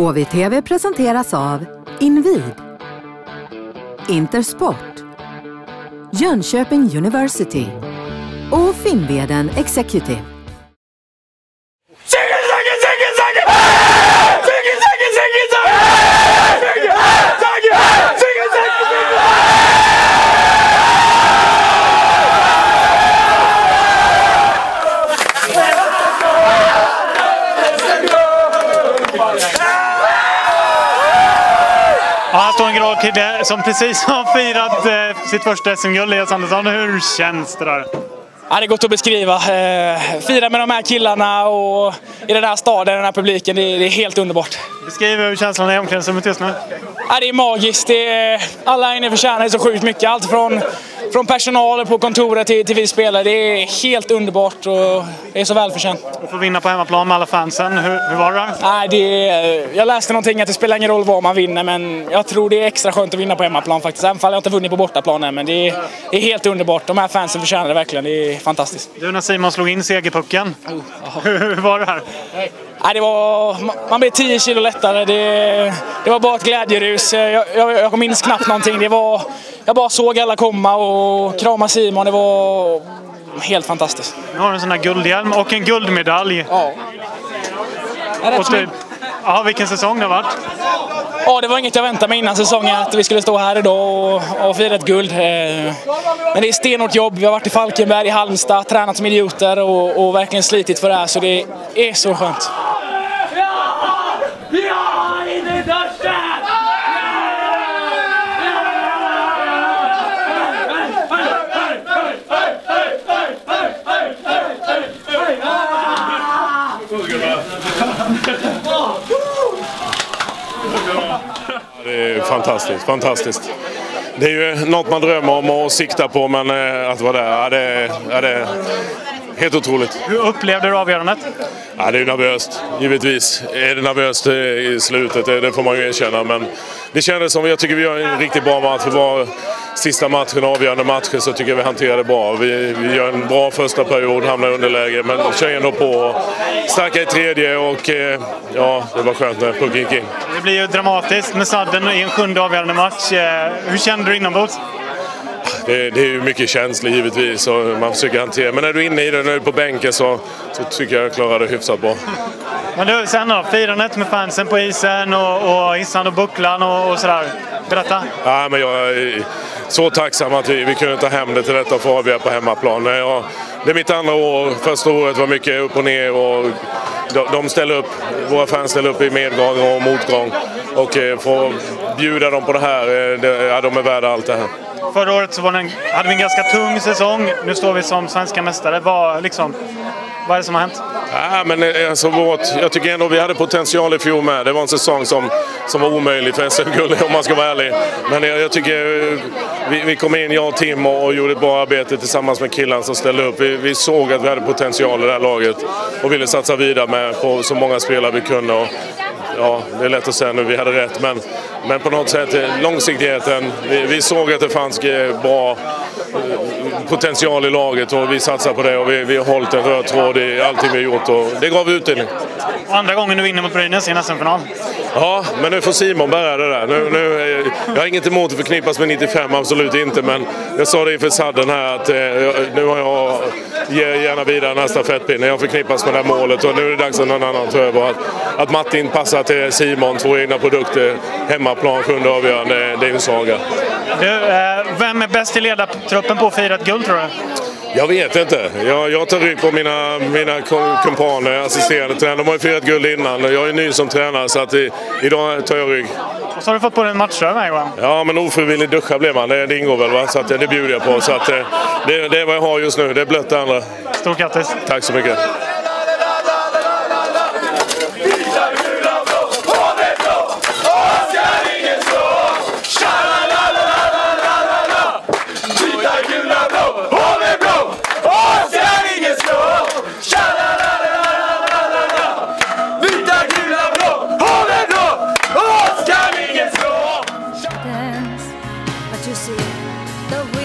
HVTV presenteras av Invid. Intersport. Jönköping University. Och Finnveden Executive. Ja, här står en grå kille som precis har firat eh, sitt första SM-guld. Elias Andersson, hur känns det där? Ja, det är gott att beskriva. Eh, fira med de här killarna och i den här staden, den här publiken. Det är, det är helt underbart. Beskriv hur känslan är i omklädningsrummet just nu. Ja, det är magiskt. Det är, alla inne förtjänar så sjukt mycket. Allt från, från personal på kontoret till, till vi spelare. Det är helt underbart och det är så välförtjänt. Och få vinna på hemmaplan med alla fansen. Hur, hur var det? Nej, det jag läste någonting att det spelar ingen roll vad man vinner, men jag tror det är extra skönt att vinna på hemmaplan faktiskt. Även om jag inte vunnit på bortaplan än, men det är, det är helt underbart. De här fansen förtjänar det verkligen. Det är fantastiskt. Du, när Simon slog in segerpucken. hur, hur var det här? Nej, det var, man blev 10 kilo lättare. Det, det var bara ett glädjerus. Jag, jag, jag minns knappt någonting. Det var, jag bara såg alla komma och krama Simon. Det var helt fantastiskt. Nu har du en sån här guldhjälm och en guldmedalj. Ja. Och typ, ja, vilken säsong det har varit. Ja, det var inget jag väntade mig innan säsongen att vi skulle stå här idag och, och fira ett guld. Eh, Men det är stenhårt jobb. Vi har varit i Falkenberg, i Halmstad, tränat som idioter och, och verkligen slitit för det här. Så det är så skönt. Det är fantastiskt, fantastiskt. Det är ju något man drömmer om och siktar på, men eh, att vara där, ja, det, ja, det helt otroligt. Hur upplevde du avgörandet? Ja, det är nervöst, givetvis. Är det nervöst eh, i slutet, det, det får man ju erkänna. Men det kändes som, jag tycker vi gör en riktigt bra match. Det var sista matchen, avgörande matchen, så tycker jag vi hanterade bra. Vi, vi gör en bra första period, hamnar i underläge, men kör ändå på. Starka i tredje och eh, ja, det var skönt när pucken gick in. Det blir ju dramatiskt med sadden i en sjunde avgörande match. Eh, Hur kände du inombords? Det, det är ju mycket känslor givetvis och man försöker hantera. Men när du är inne i det, när du är på bänken så, så tycker jag jag klarar det hyfsat bra. Men du, sen då? Firandet med fansen på isen och, och hissan och bucklan och, och sådär. Berätta. Ja, men jag är så tacksam att vi, vi kunde ta hem det till detta och få avgöra på hemmaplan. Jag, det är mitt andra år. Första året var mycket upp och ner. Och de, de ställer upp, våra fans ställer upp i medgång och motgång. Och eh, få bjuda dem på det här, eh, det, ja, de är värda allt det här. Förra året så var en, hade vi en ganska tung säsong. Nu står vi som svenska mästare. Vad, liksom, vad är det som har hänt? Ja, men eh, alltså vårt, jag tycker ändå vi hade potential i fjol med. Det var en säsong som, som var omöjlig för SM-guld om man ska vara ärlig. Men jag, jag tycker eh, vi, vi kom in, jag och Tim, och, och gjorde ett bra arbete tillsammans med killarna som ställde upp. Vi, vi såg att vi hade potential i det här laget och ville satsa vidare med på så många spelare vi kunde. Och, ja, det är lätt att säga nu, vi hade rätt. Men, men på något sätt, eh, långsiktigheten. Vi, vi såg att det fanns eh, bra eh, potential i laget och vi satsar på det och vi, vi har hållit en röd tråd i allting vi har gjort och det gav utdelning. Och andra gången du vinner mot Brynäs i en SM-final. Ja, men nu får Simon bära det där. Nu, nu, jag har inget emot att förknippas med 95, absolut inte. Men jag sa det inför sadden här att eh, nu har jag, ger gärna vidare den här stafettpinnen. Jag förknippas med det här målet och nu är det dags att någon annan tar över. Att, att Martin passar till Simon, två egna produkter, hemmaplan, sjunde avgörande, det är en saga. Du, eh, vem är bäst i ledartruppen på att fira ett guld tror du? Jag vet inte. Jag, jag tar rygg på mina, mina kumpaner, assisterande tränare. De har ju firat guld innan. Jag är ny som tränare så att i, idag tar jag rygg. Och så har du fått på dig en matchtröja med Johan. Ja, men ofrivillig duscha blev man. Det, det ingår väl va? Så att, det bjuder jag på. Så att, eh, det, det är vad jag har just nu. Det är blött det andra. Stort grattis! Tack så mycket. The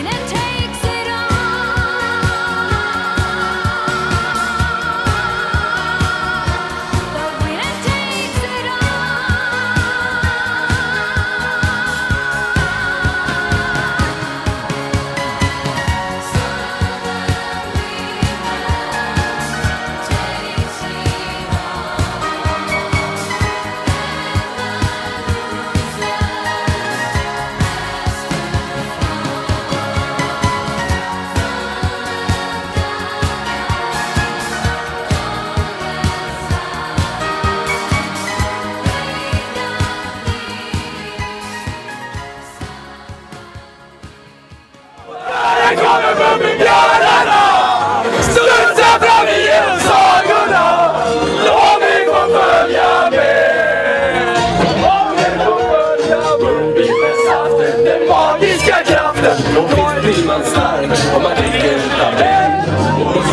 Då finns blir man stark om man dricker utav den. Och